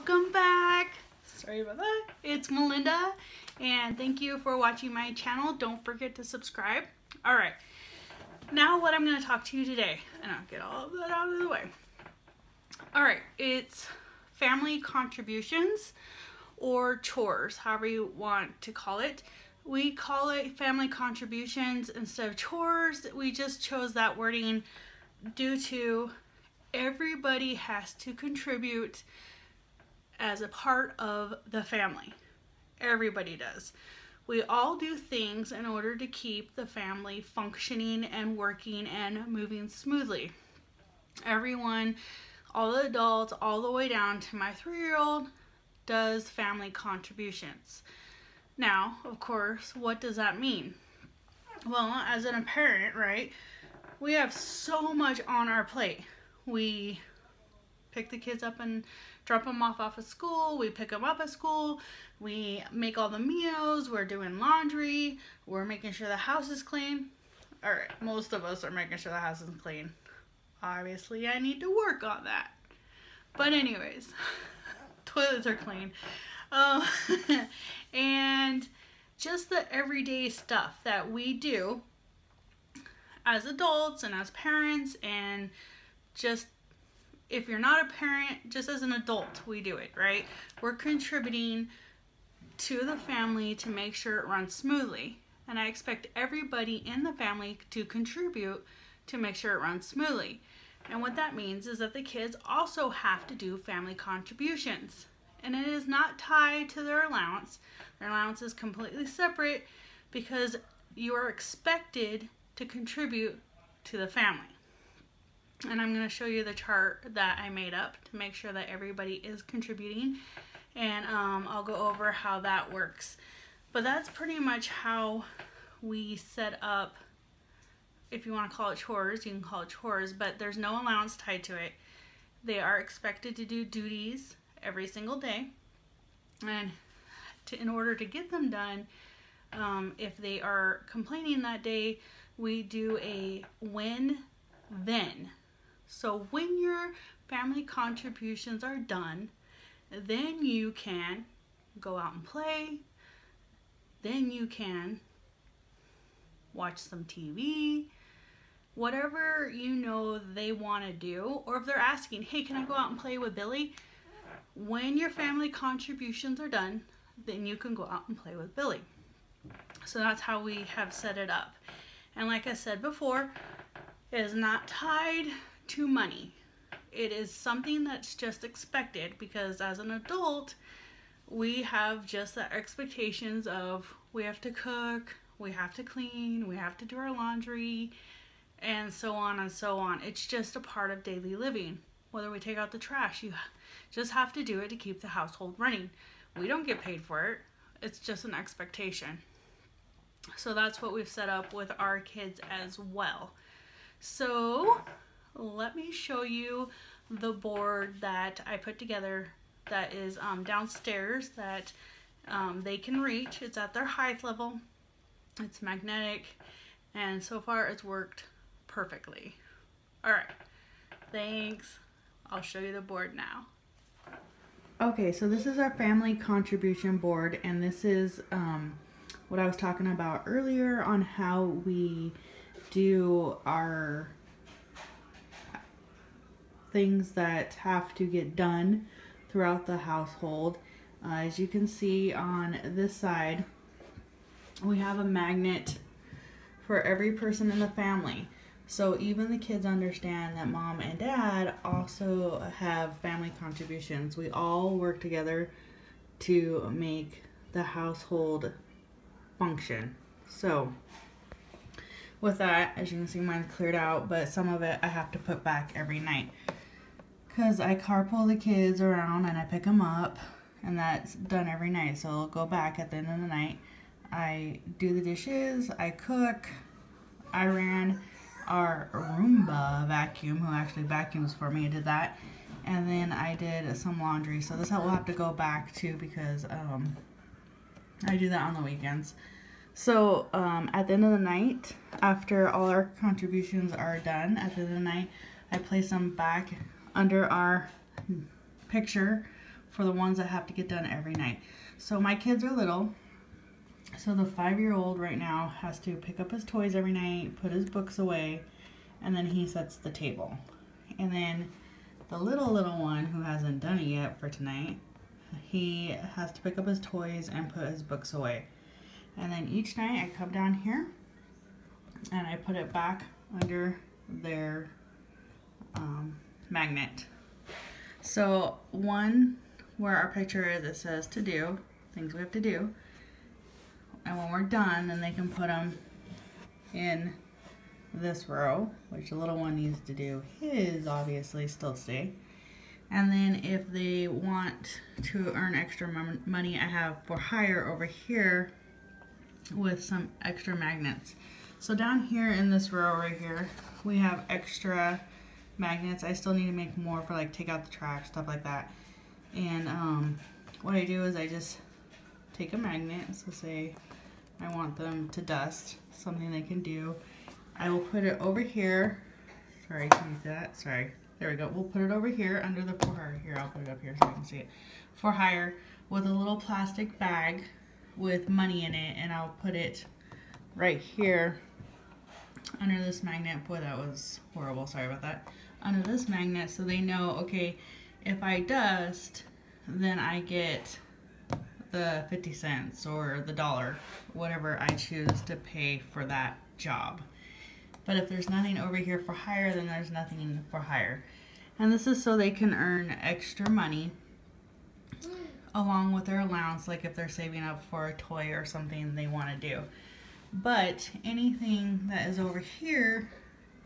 welcome back. Sorry about that. It's Melinda and thank you for watching my channel. Don't forget to subscribe. All right, now what I'm gonna talk to you today, and I'll get all of that out of the way. All right, it's family contributions or chores, however you want to call it. We call it family contributions instead of chores. We just chose that wording due to everybody has to contribute as a part of the family. Everybody does. We all do things in order to keep the family functioning and working and moving smoothly. Everyone, all the adults, all the way down to my three year old, does family contributions. Now, of course, what does that mean? Well, as an parent, right, we have so much on our plate. We pick the kids up and drop them off off of school. We pick them up at school. We make all the meals. We're doing laundry. We're making sure the house is clean. Or most of us are making sure the house is clean. Obviously, I need to work on that. But anyways, toilets are clean. Uh, and just the everyday stuff that we do as adults and as parents and just if you're not a parent, just as an adult, we do it, right? We're contributing to the family to make sure it runs smoothly. And I expect everybody in the family to contribute to make sure it runs smoothly. And what that means is that the kids also have to do family contributions. And it is not tied to their allowance. Their allowance is completely separate because you are expected to contribute to the family and I'm going to show you the chart that I made up to make sure that everybody is contributing. And um, I'll go over how that works. But that's pretty much how we set up if you want to call it chores you can call it chores but there's no allowance tied to it. They are expected to do duties every single day. And to, in order to get them done um, if they are complaining that day we do a when then so when your family contributions are done, then you can go out and play. Then you can watch some TV, whatever you know they want to do. Or if they're asking, hey, can I go out and play with Billy? When your family contributions are done, then you can go out and play with Billy. So that's how we have set it up. And like I said before, it is not tied to money. It is something that's just expected because as an adult, we have just the expectations of we have to cook, we have to clean, we have to do our laundry, and so on and so on. It's just a part of daily living. Whether we take out the trash, you just have to do it to keep the household running. We don't get paid for it. It's just an expectation. So that's what we've set up with our kids as well. So let me show you the board that I put together that is um, downstairs that um, they can reach. It's at their height level. It's magnetic and so far it's worked perfectly. Alright, thanks. I'll show you the board now. Okay, so this is our family contribution board and this is um, what I was talking about earlier on how we do our things that have to get done throughout the household. Uh, as you can see on this side, we have a magnet for every person in the family. So even the kids understand that mom and dad also have family contributions. We all work together to make the household function. So with that, as you can see, mine's cleared out, but some of it I have to put back every night because I carpool the kids around and I pick them up and that's done every night. So I'll go back at the end of the night. I do the dishes I cook. I ran our Roomba vacuum who actually vacuums for me did that. And then I did some laundry. So this will have to go back to because um, I do that on the weekends. So um, at the end of the night after all our contributions are done at the end of the night I place them back under our picture for the ones that have to get done every night. So my kids are little. So the five-year-old right now has to pick up his toys every night, put his books away, and then he sets the table. And then the little, little one who hasn't done it yet for tonight, he has to pick up his toys and put his books away. And then each night I come down here and I put it back under their um, magnet. So one where our picture is, it says to do, things we have to do. And when we're done, then they can put them in this row, which the little one needs to do his, obviously, still stay. And then if they want to earn extra money, I have for hire over here with some extra magnets. So down here in this row right here, we have extra magnets. I still need to make more for like take out the trash, stuff like that. And um, what I do is I just take a magnet, so say I want them to dust, something they can do. I will put it over here. Sorry, can you see that? Sorry. There we go. We'll put it over here under the for hire. Here, I'll put it up here so you can see it. For hire with a little plastic bag with money in it and I'll put it right here under this magnet. Boy, that was horrible. Sorry about that. Under this magnet so they know, okay, if I dust, then I get the 50 cents or the dollar, whatever I choose to pay for that job. But if there's nothing over here for hire, then there's nothing for hire. And this is so they can earn extra money along with their allowance, like if they're saving up for a toy or something they want to do. But anything that is over here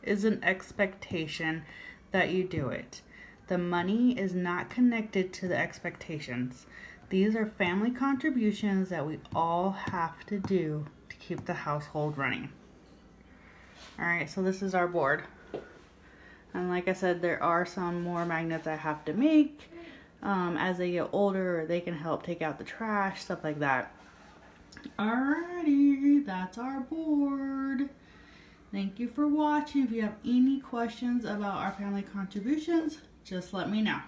is an expectation that you do it. The money is not connected to the expectations. These are family contributions that we all have to do to keep the household running. Alright, so this is our board. And like I said, there are some more magnets I have to make. Um, as they get older, they can help take out the trash, stuff like that. Alrighty, that's our board. Thank you for watching. If you have any questions about our family contributions, just let me know.